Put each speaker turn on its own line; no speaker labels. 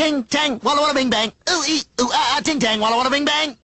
ting, tang, walla, walla, bing, bang. Ooh, ee, ooh, ah, ah, ting, tang, walla, walla, bing, bang.